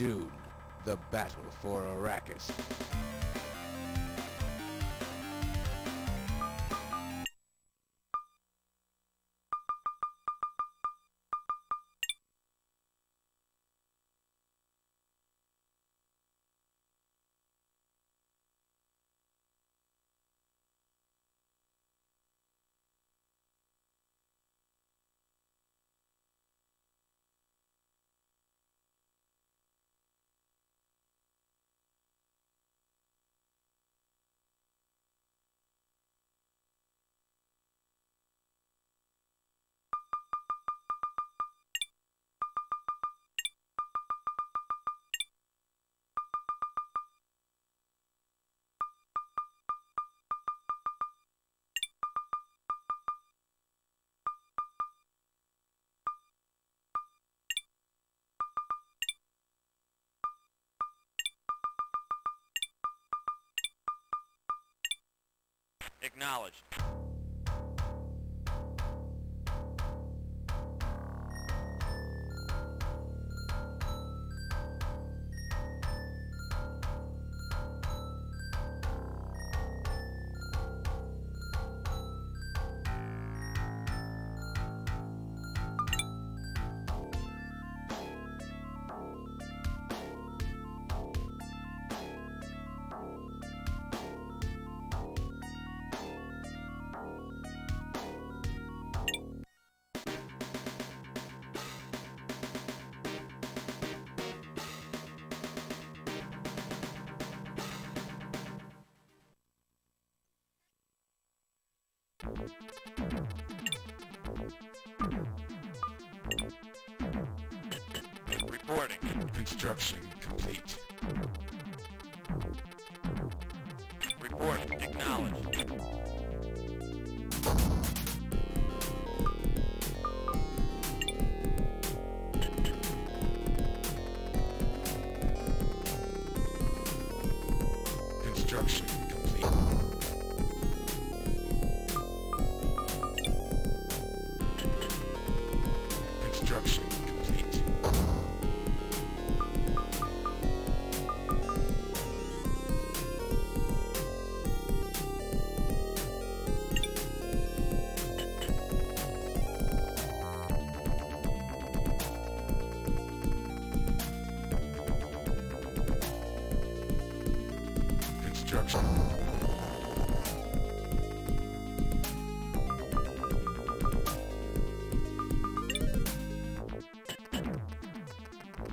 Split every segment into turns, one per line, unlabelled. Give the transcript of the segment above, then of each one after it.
Dune, the battle for Arrakis.
Reporting.
Construction complete.
Report. Acknowledged.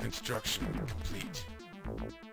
Construction complete.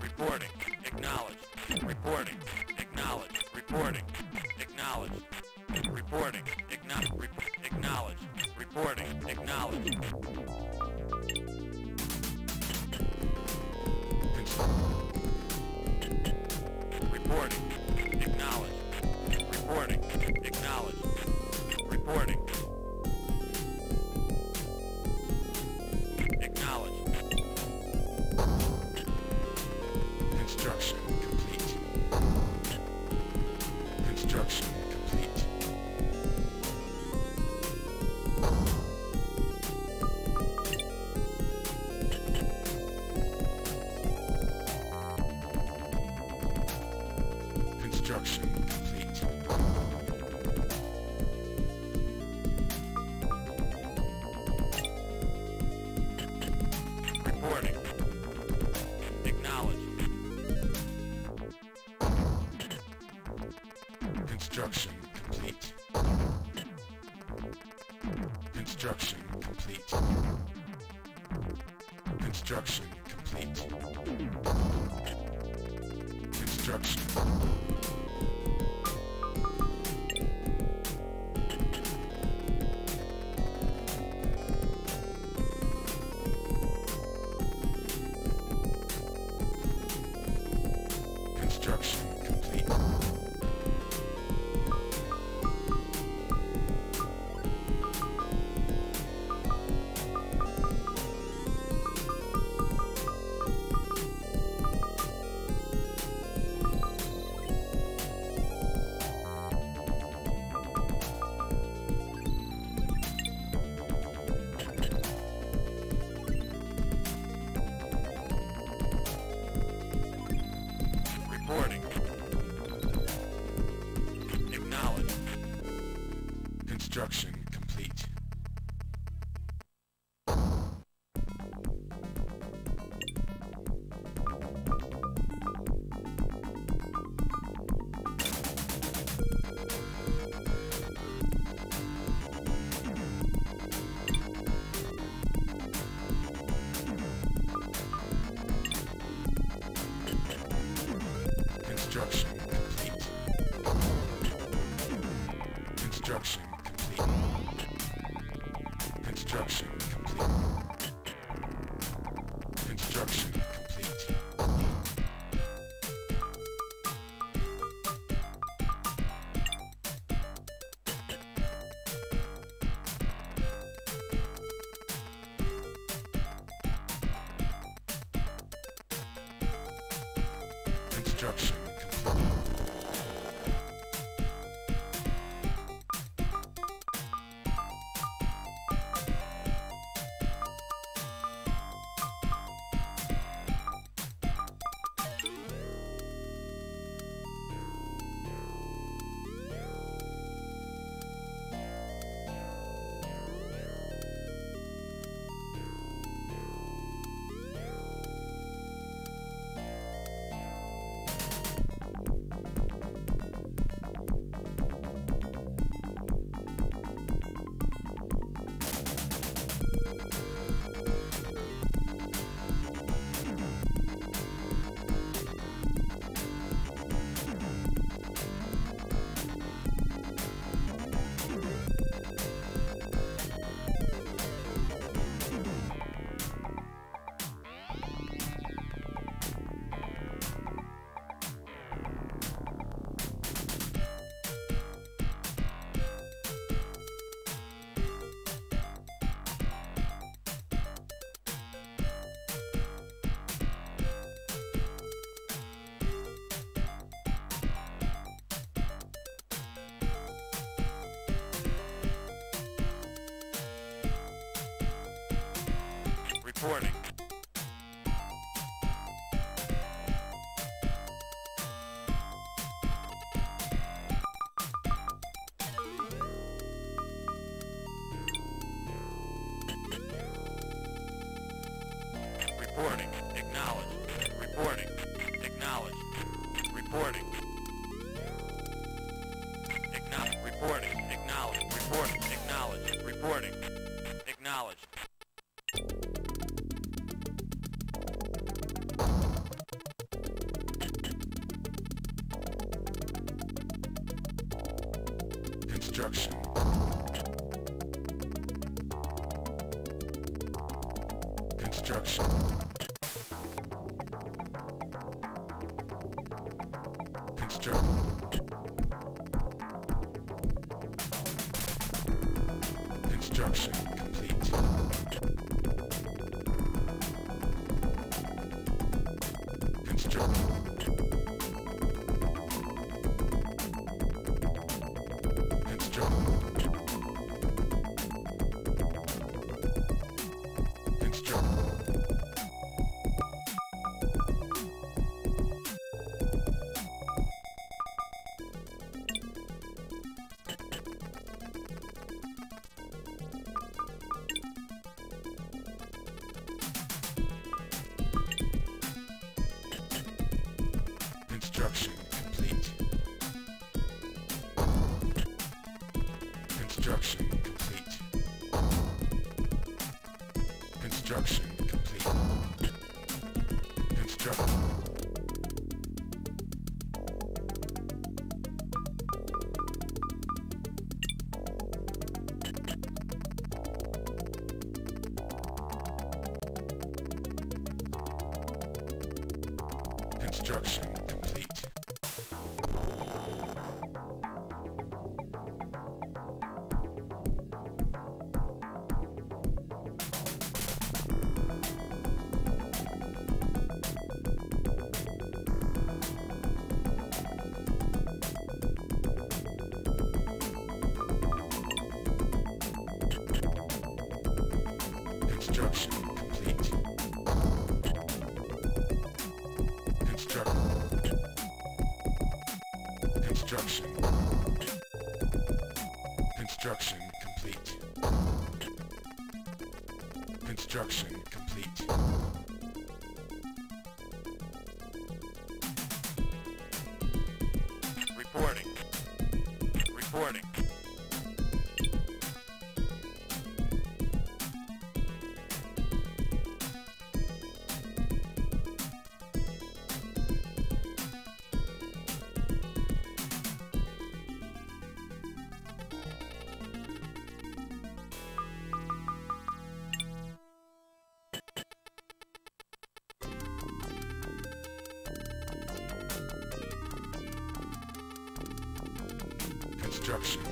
Reporting. Acknowledged. Reporting. Acknowledged. Reporting. Acknowledged. Reporting. Acknowledged. Reporting. Acknowledged. destruction. Reporting. Acknowledged. Reporting. Acknowledged. Reporting. Acknowledged. Reporting. Acknowledged. Reporting. Acknowledged. Reporting. Acknowledged.
Construction. Construction. Construction Construction.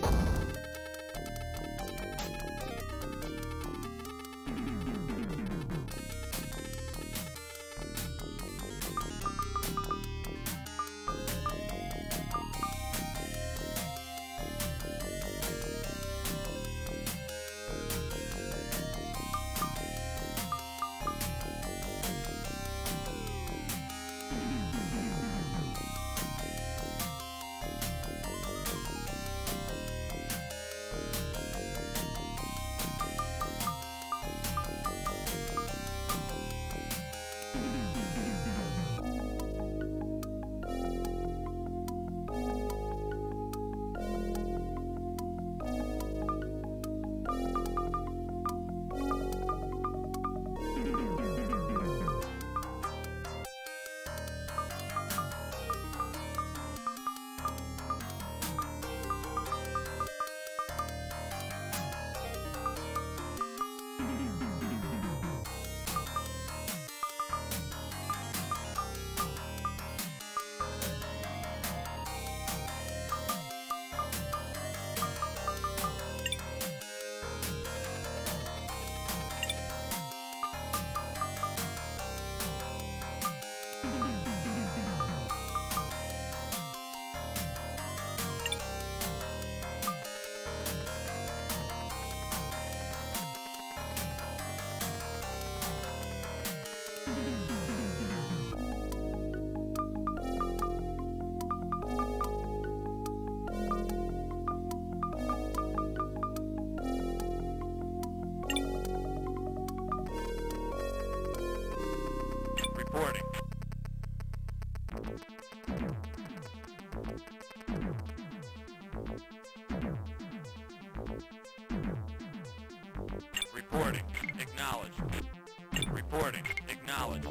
Reporting. Acknowledged. Reporting. Acknowledged.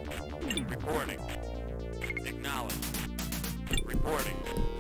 Reporting. Acknowledged. Reporting.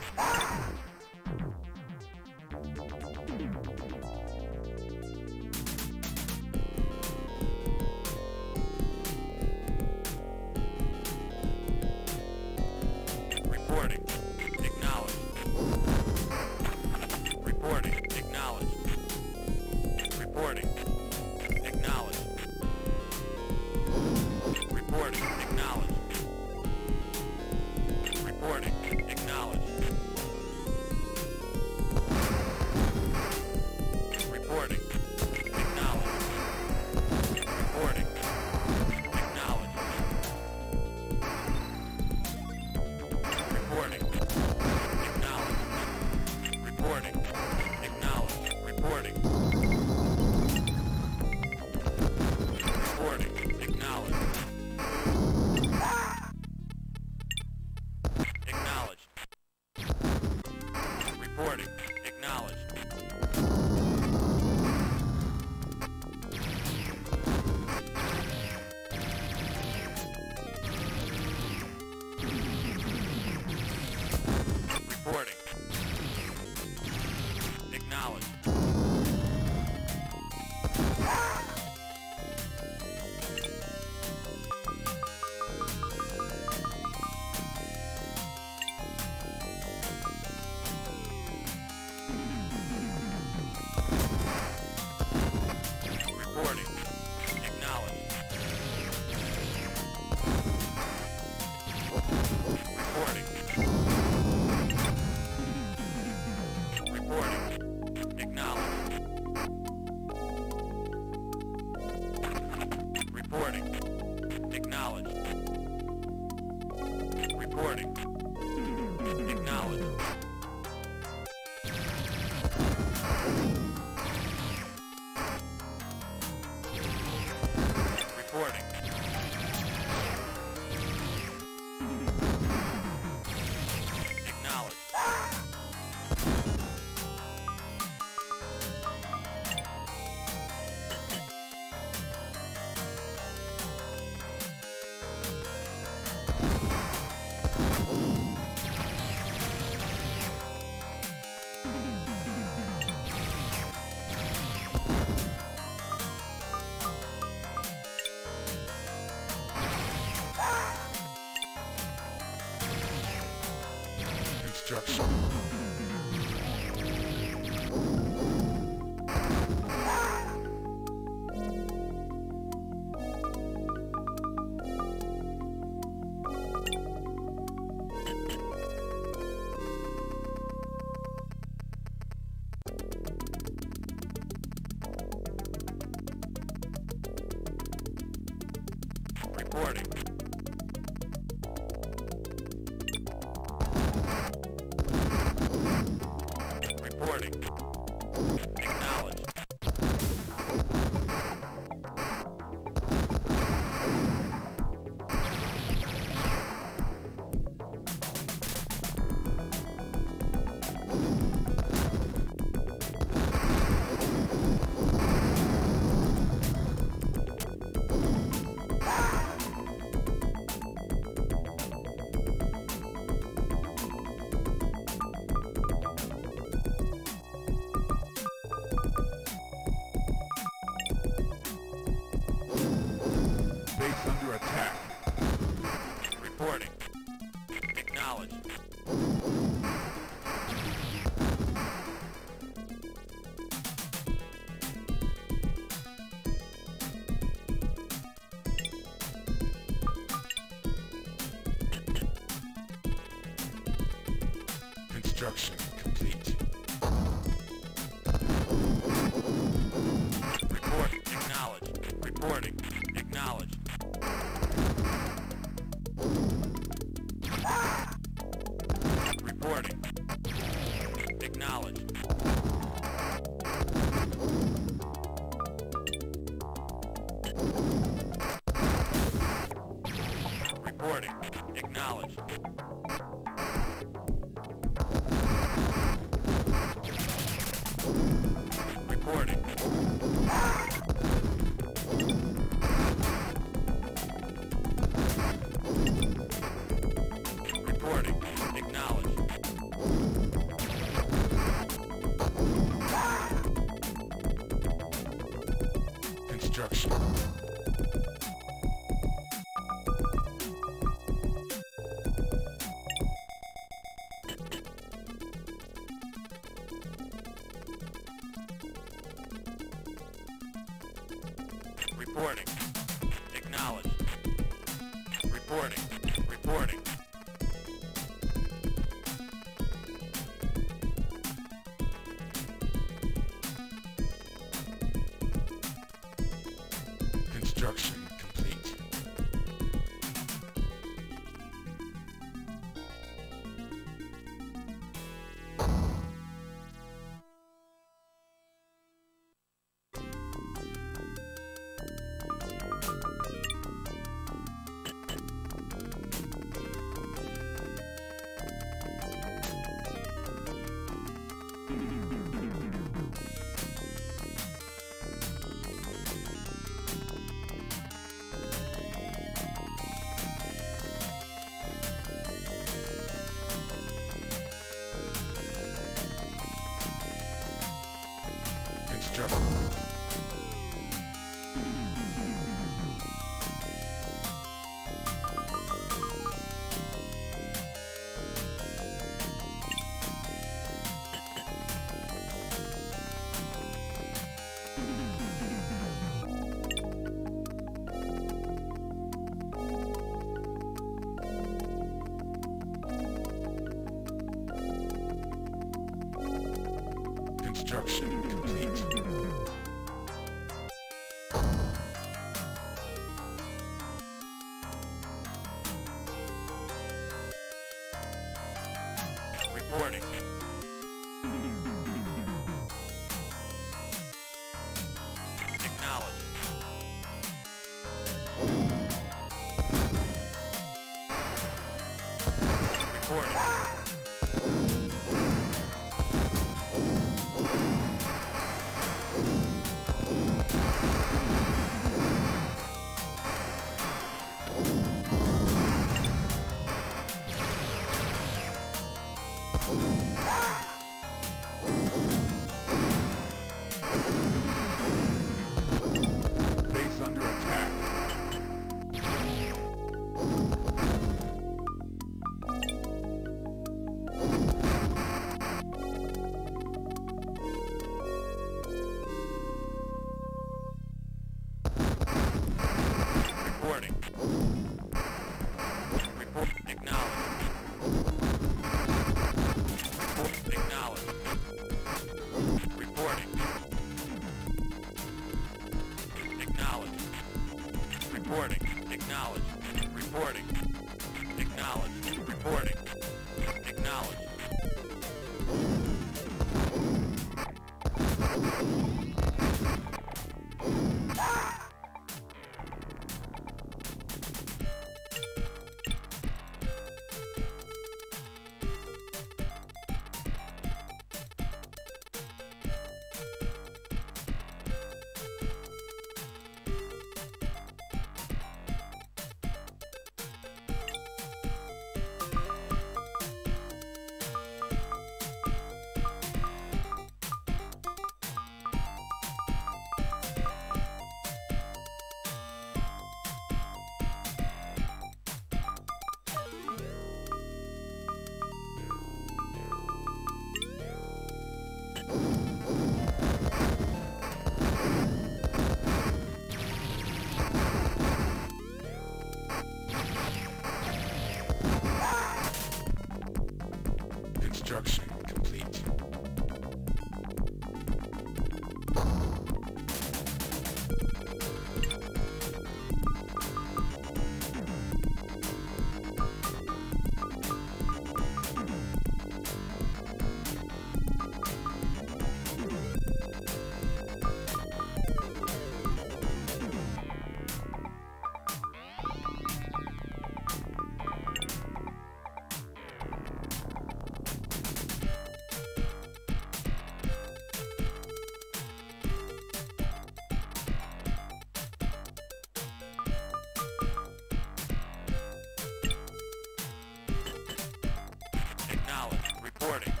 Reporting.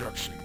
Construction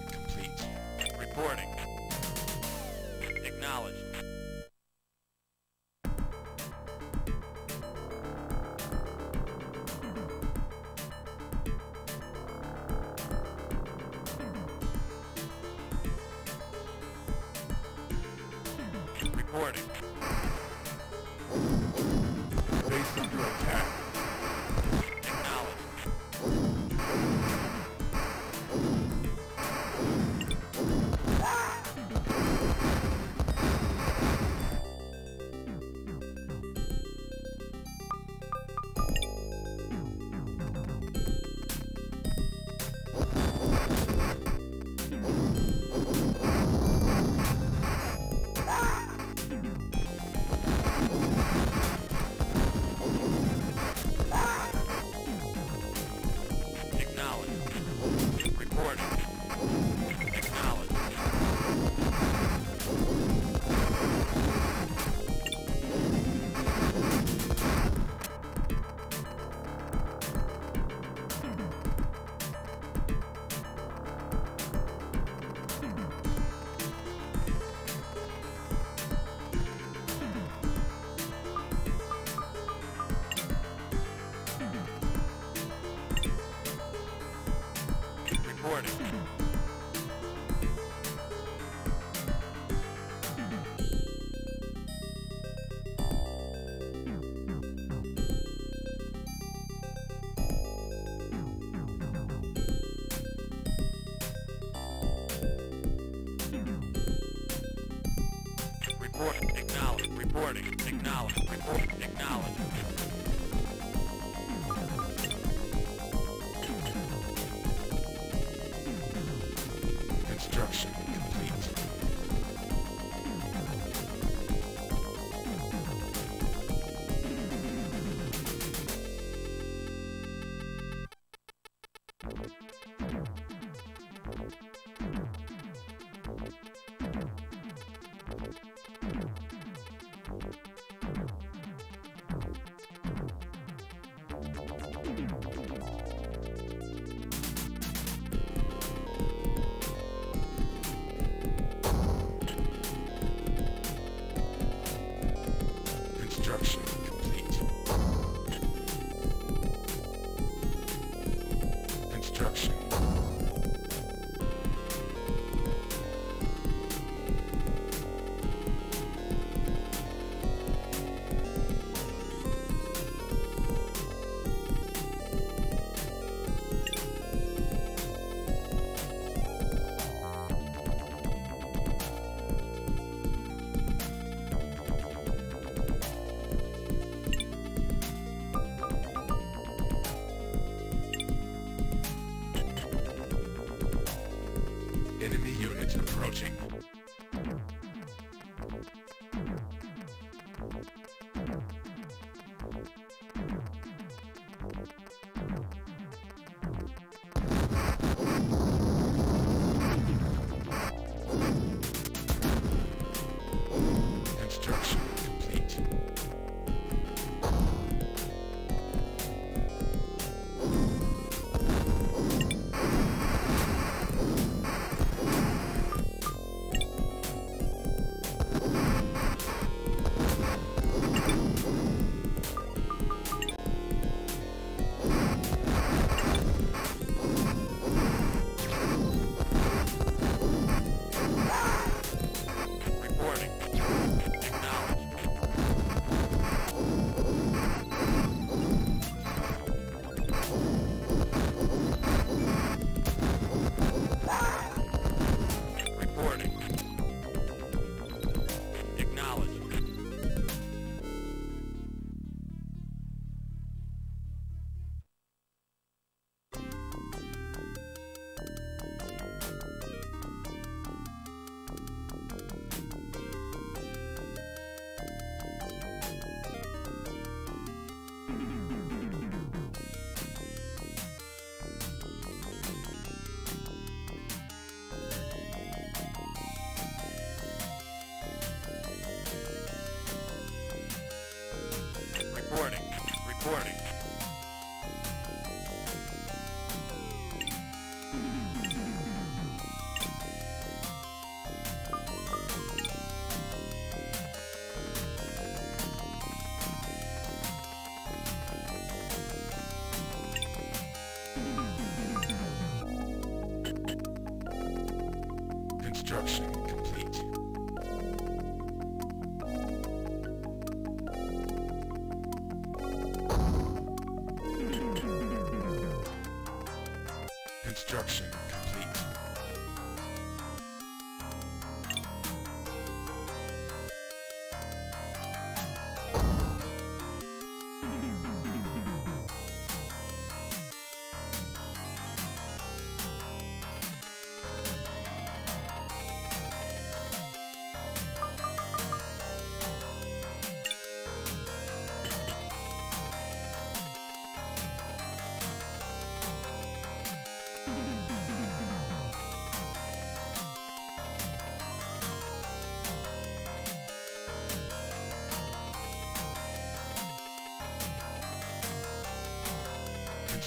Construction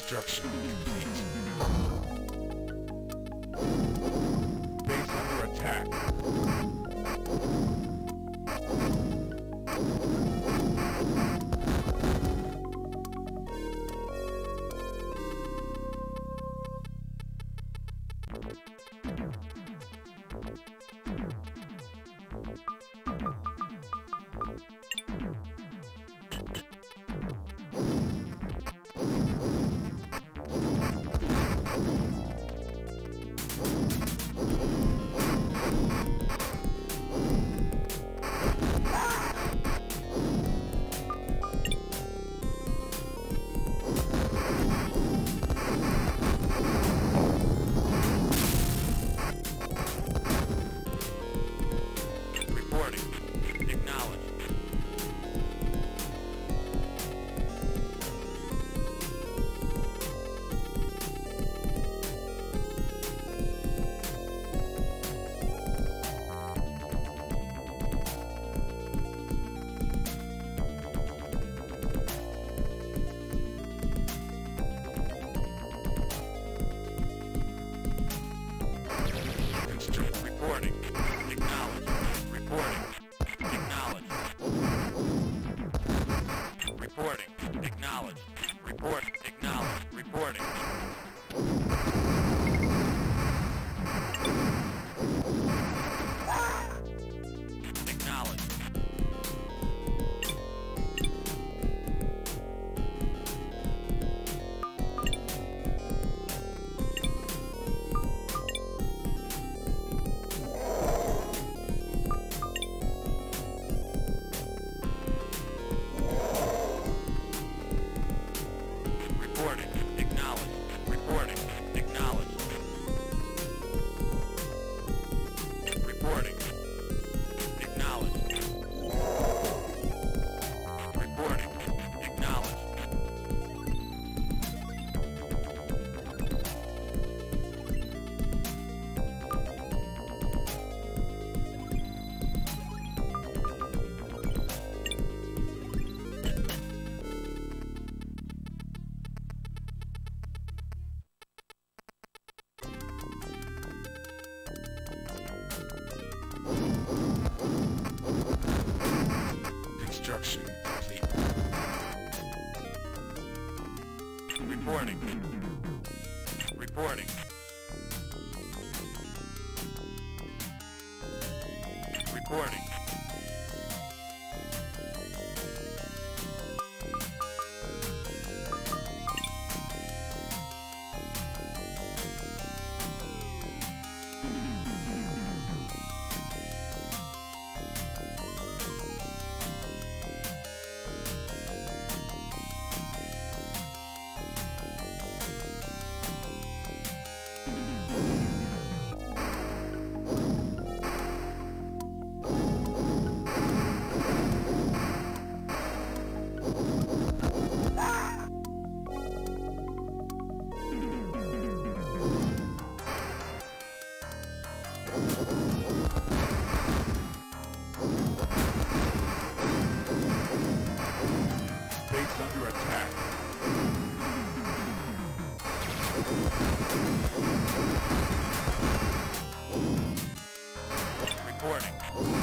Construction
Reporting.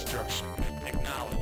Construction.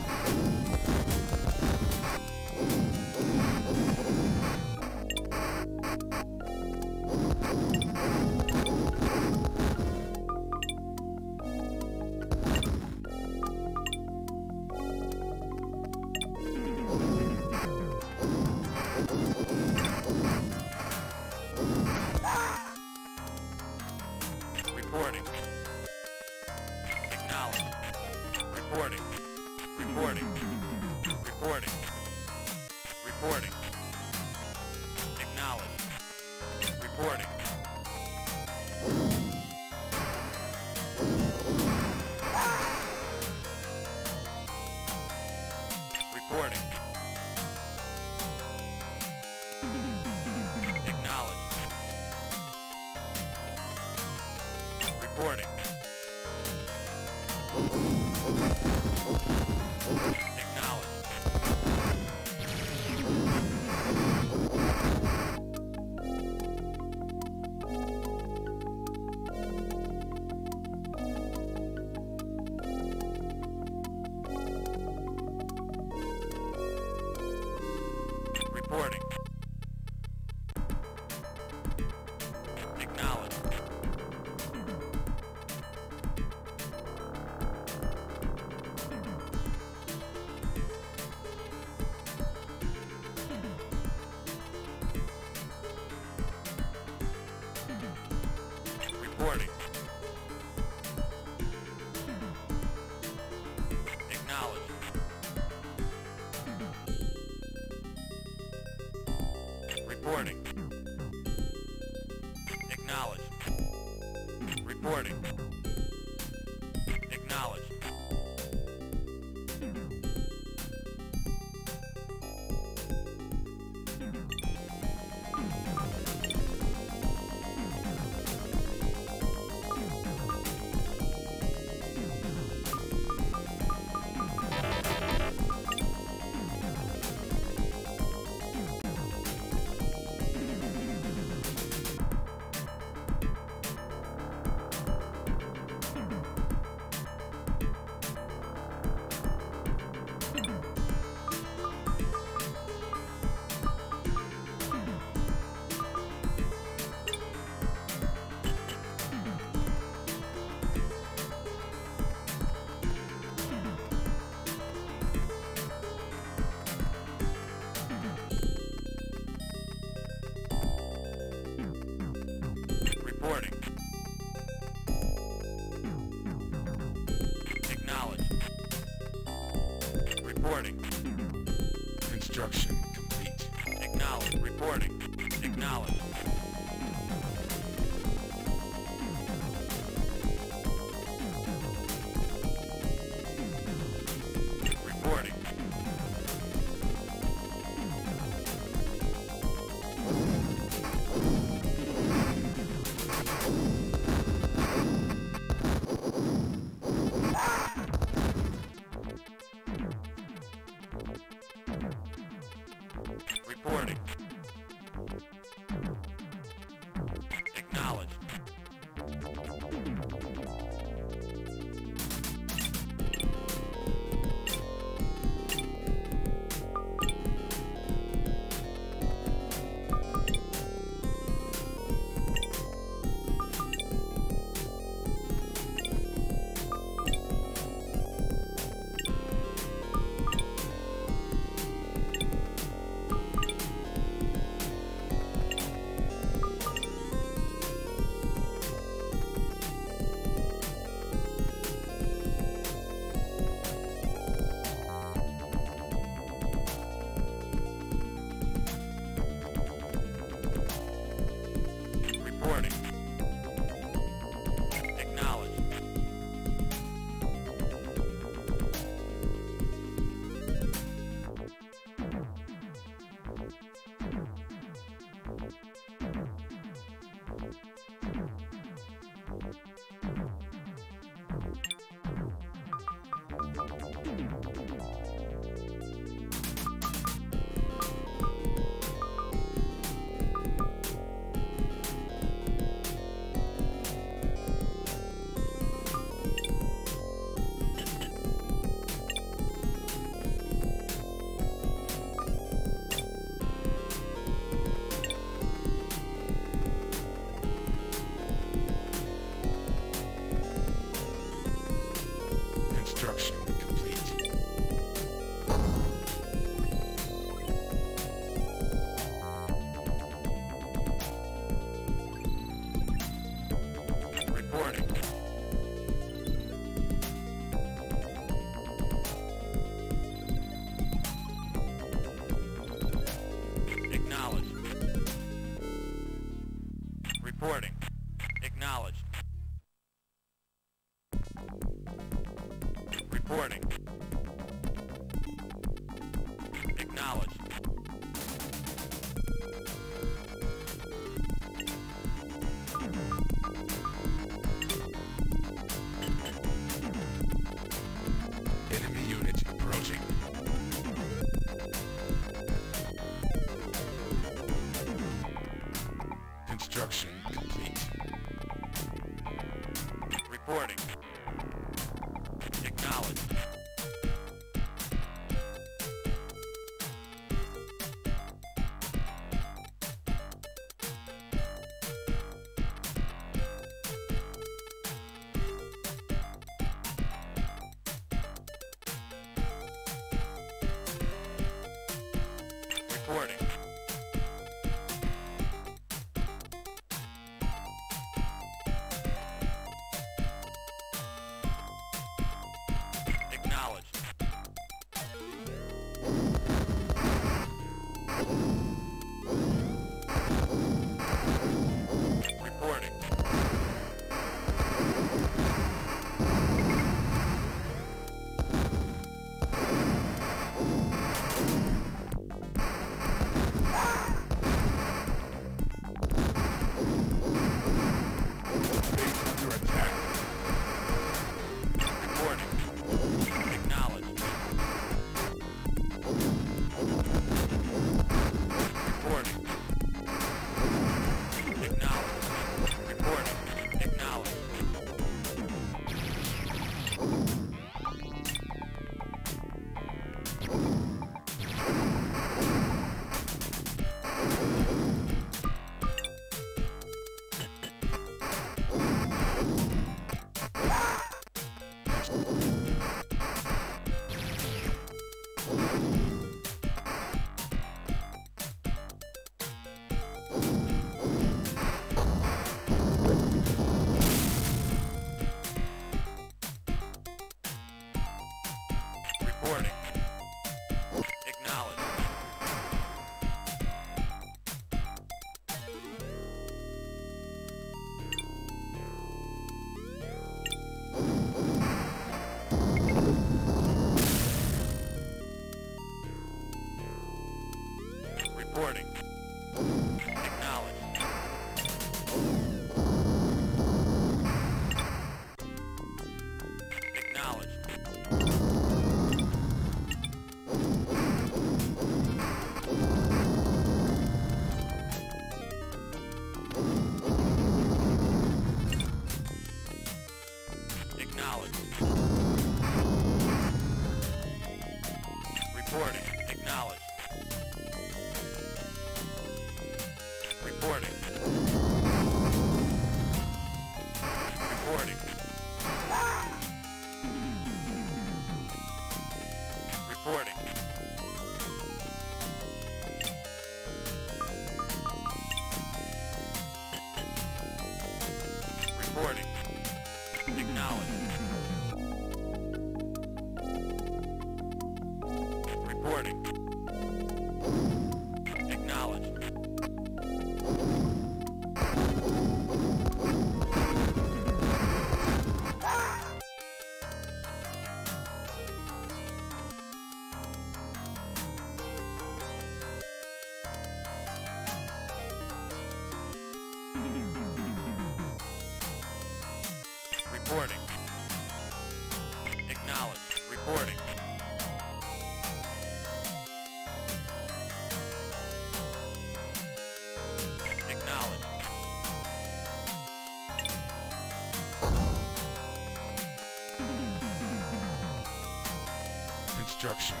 Construction.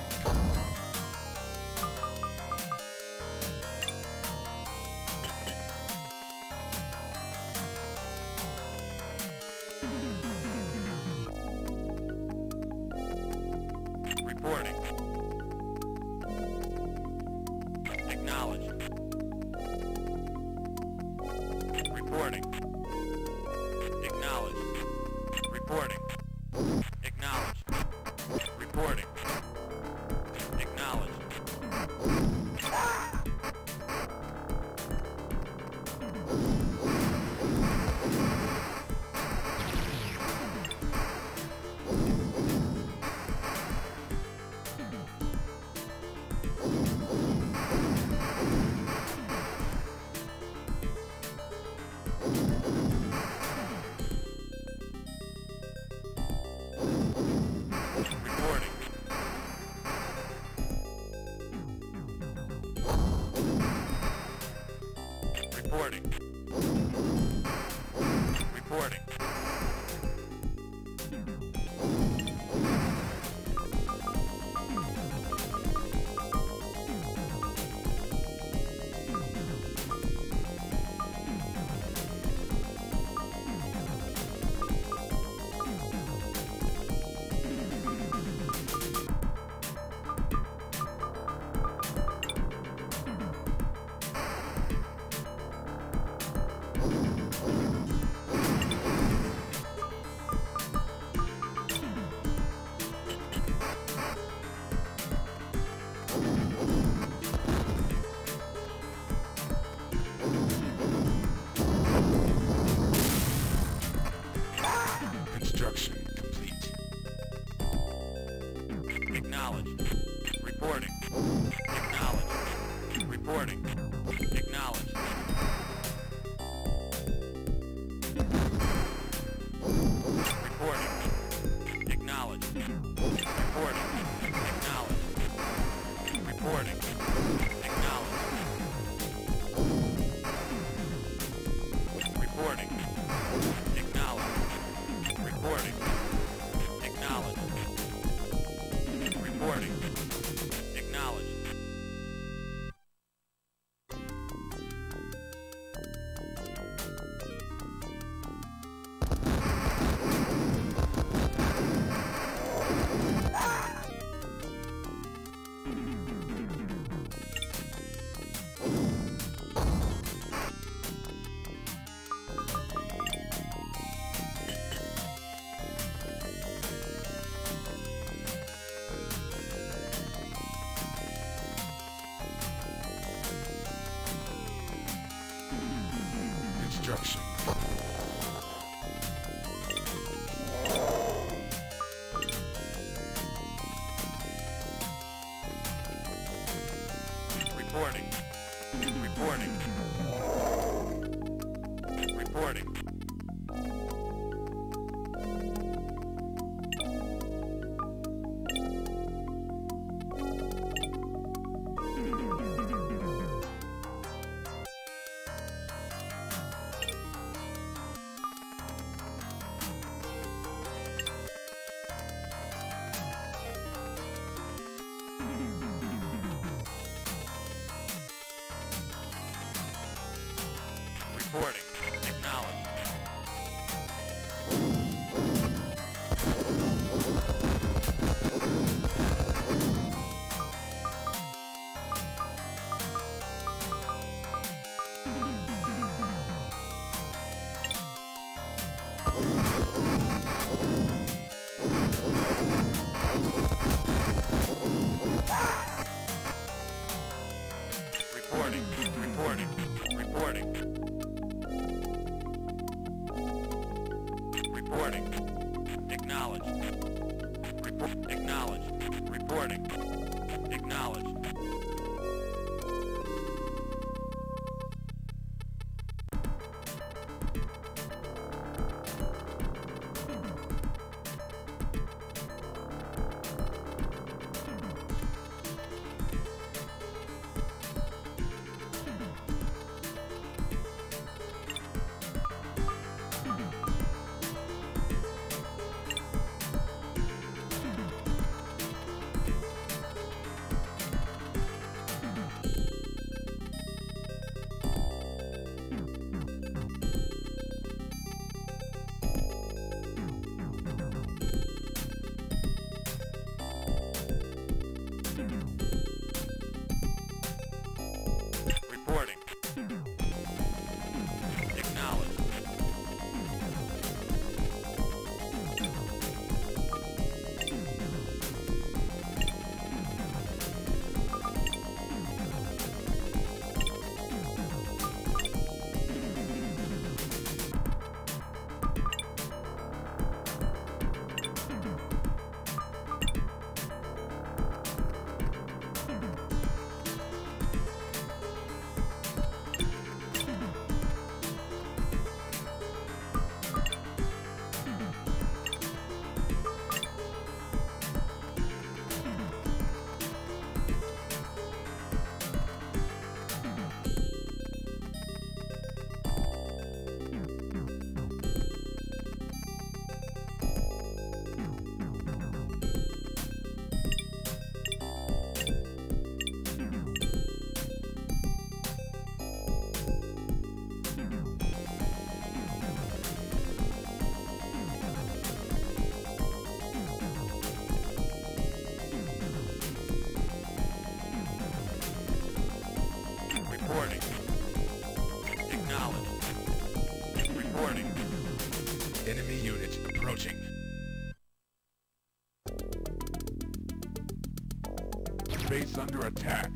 Under attack.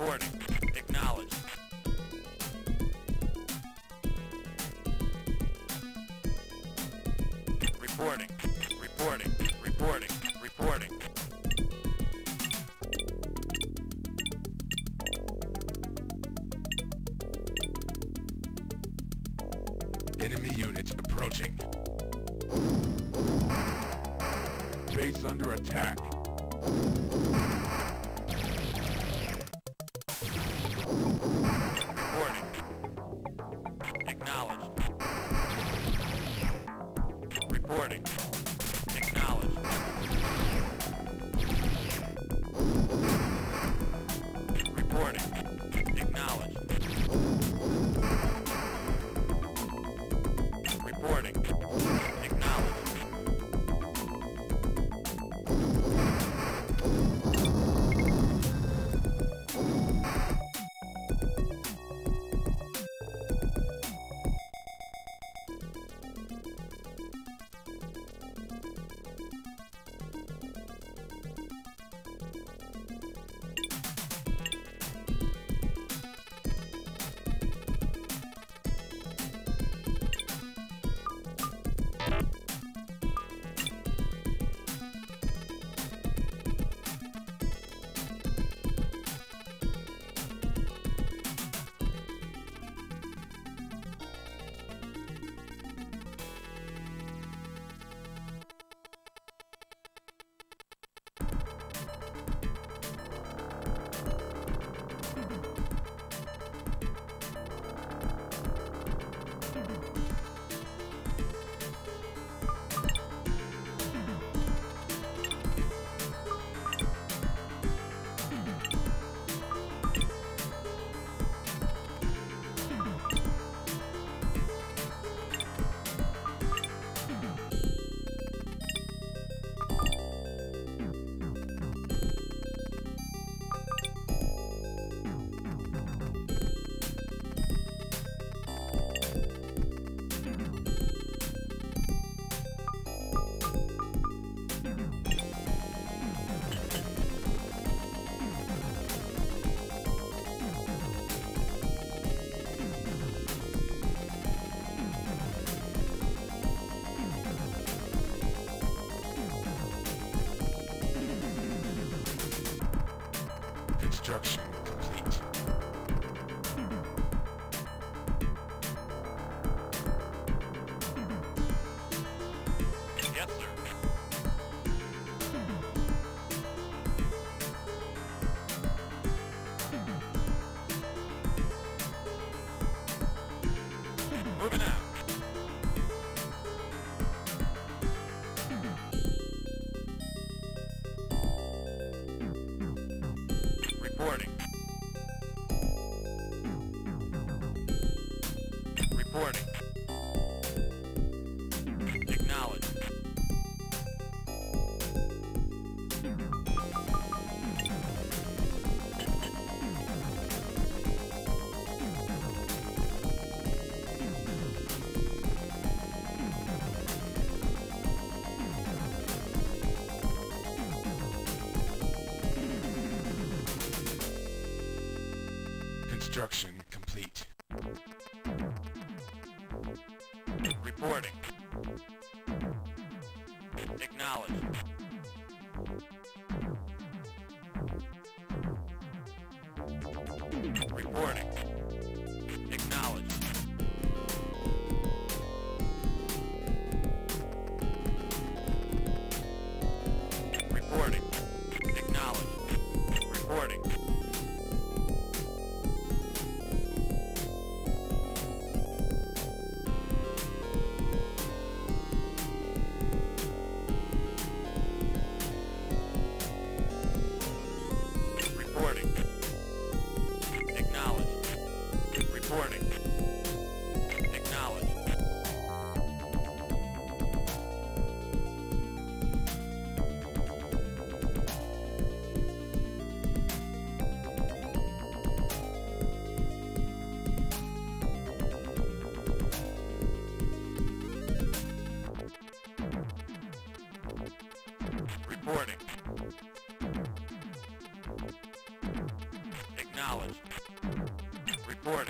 Reporting.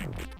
Thank you.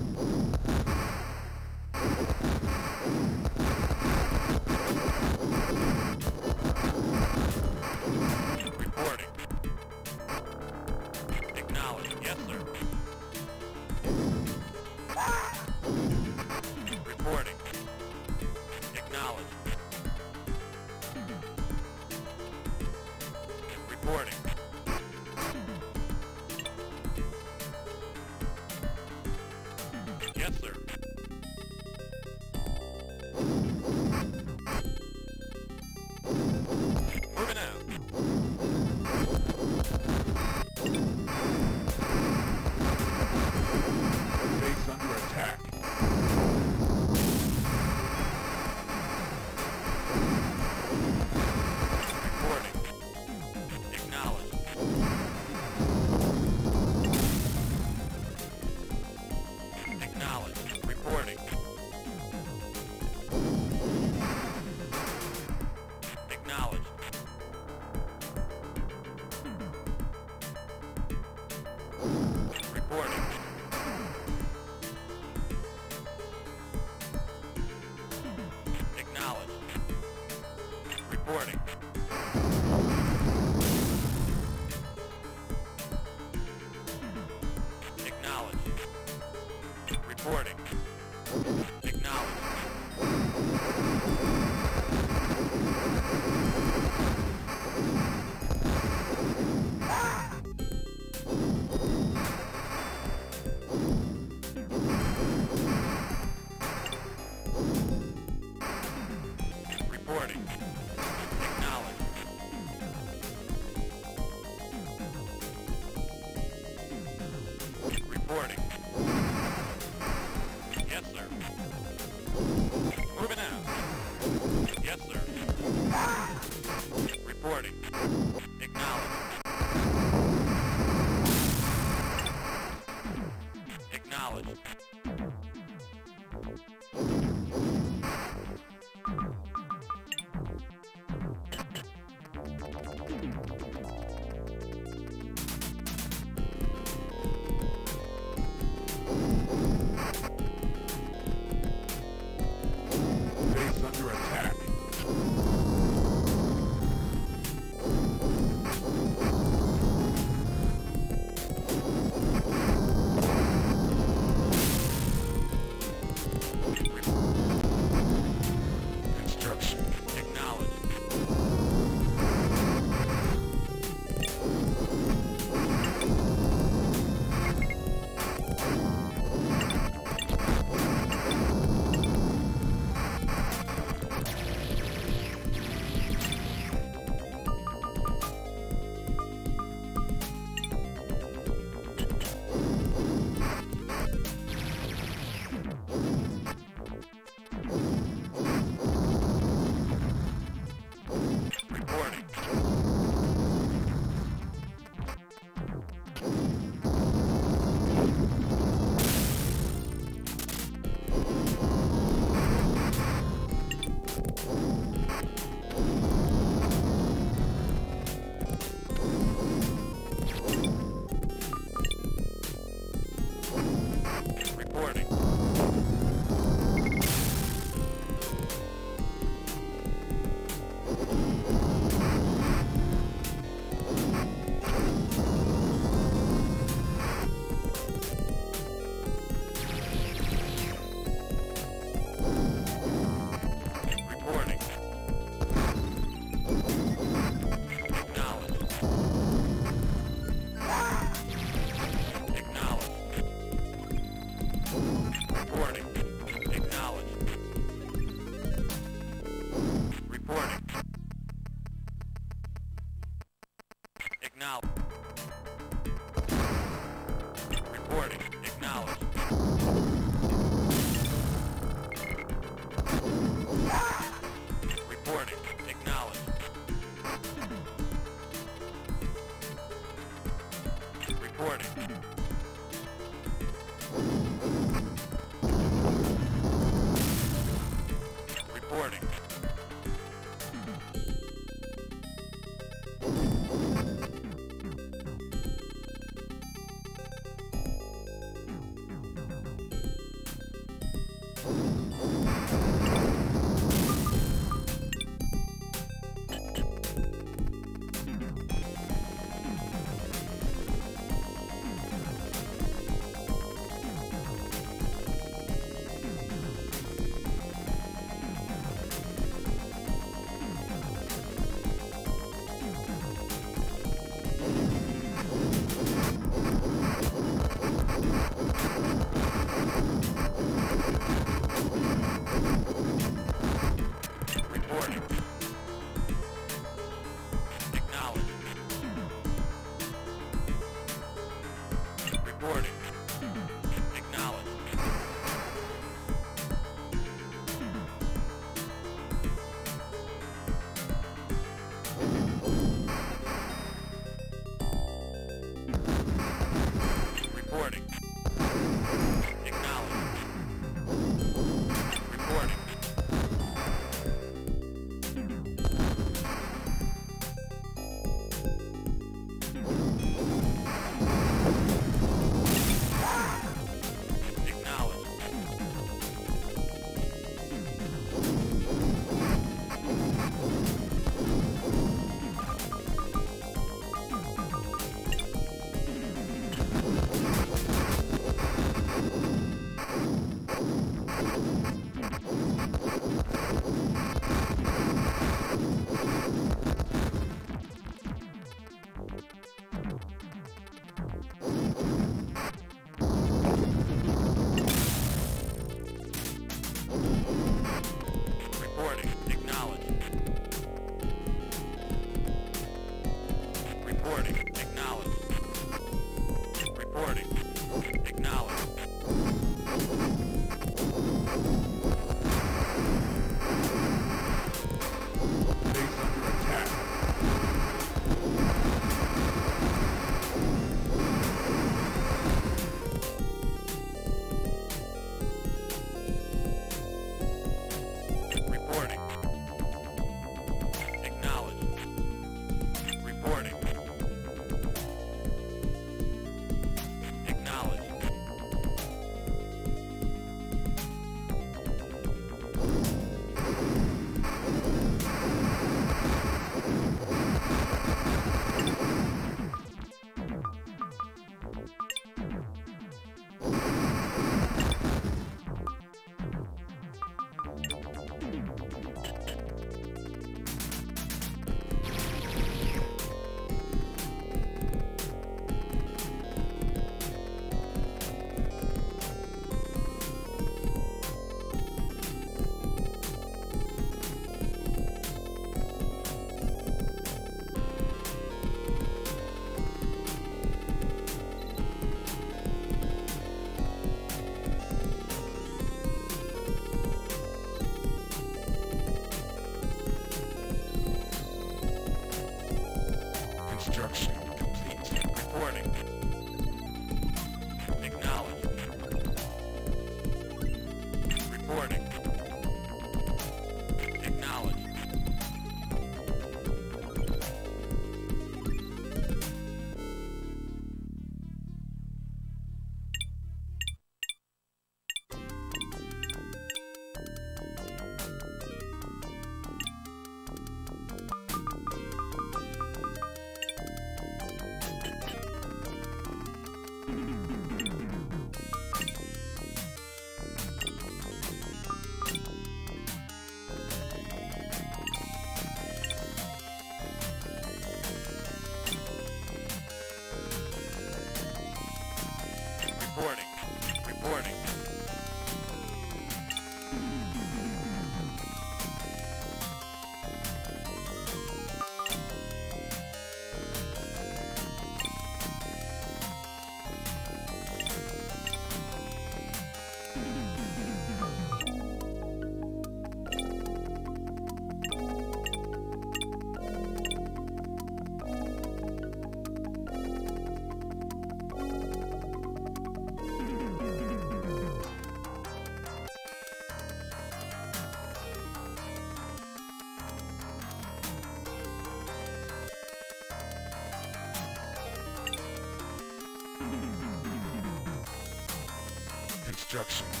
Construction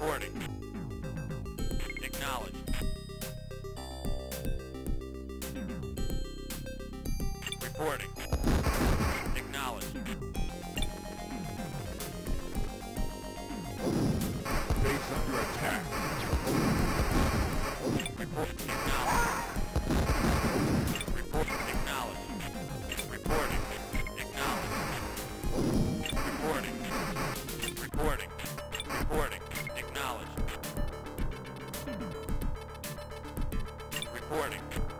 Acknowledged. Reporting.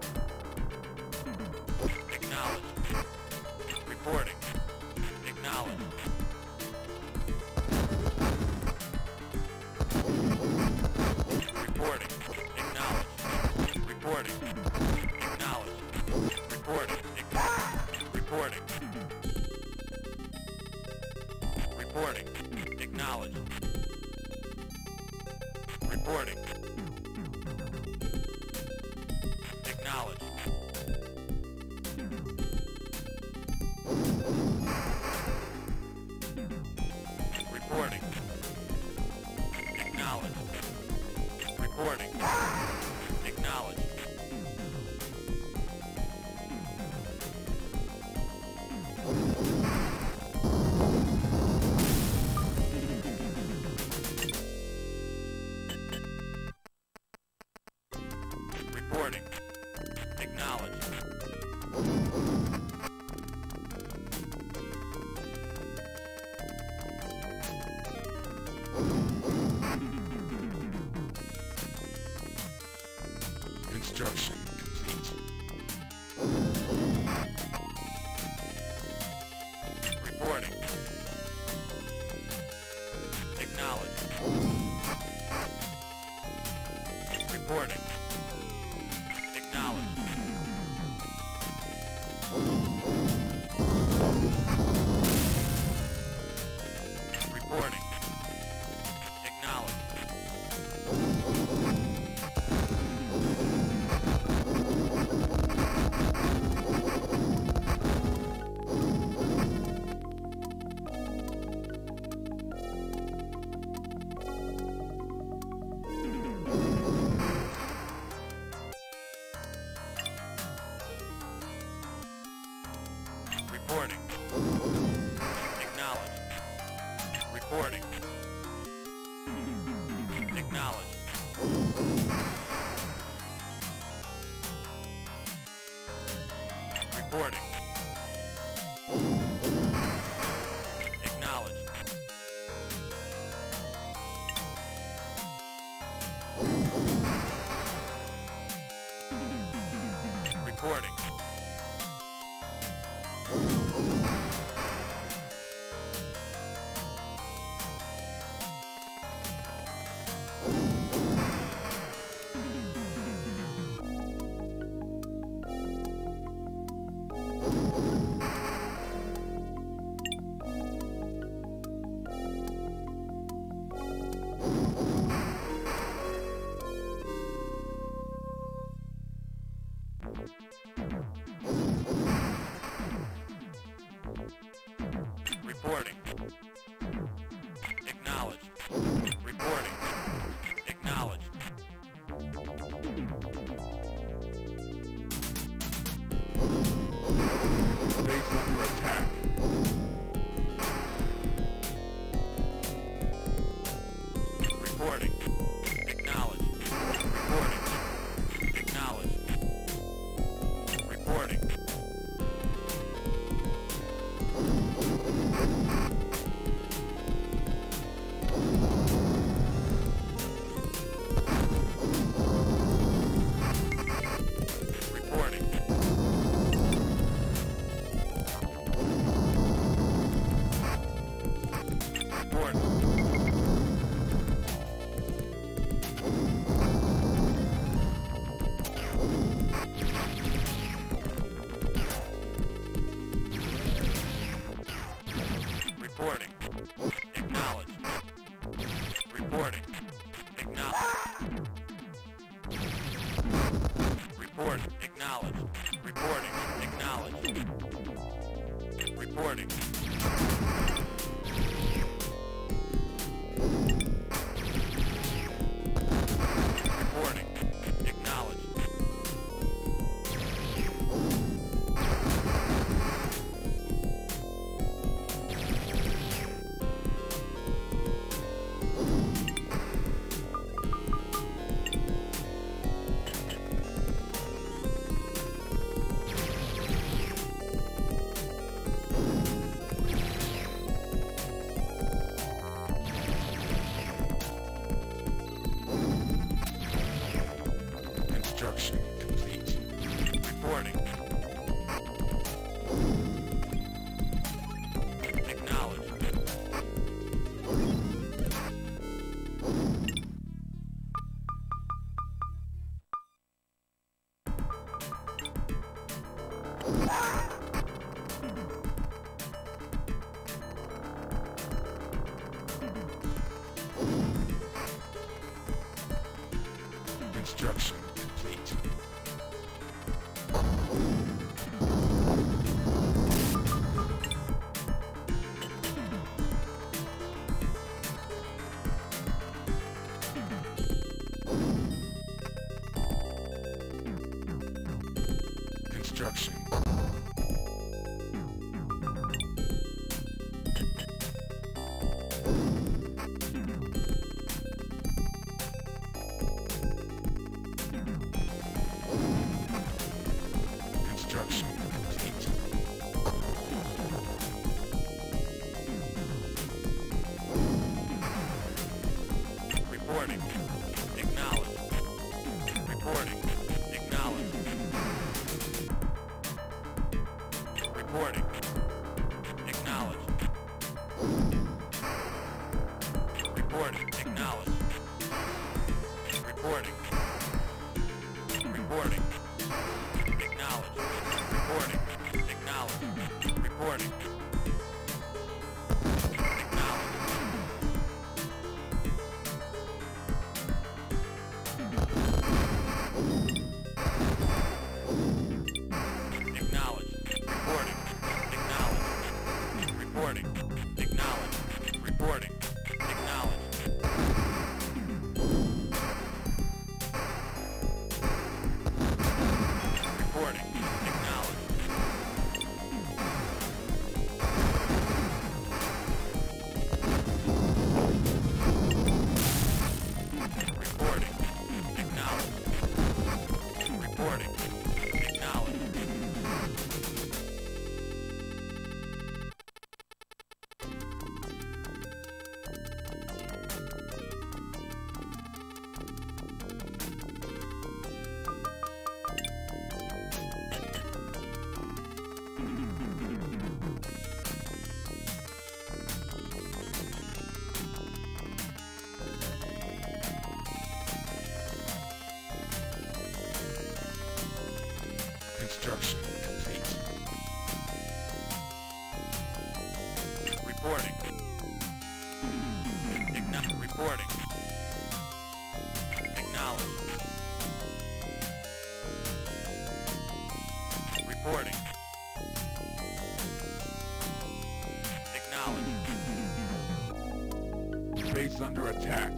Under attack.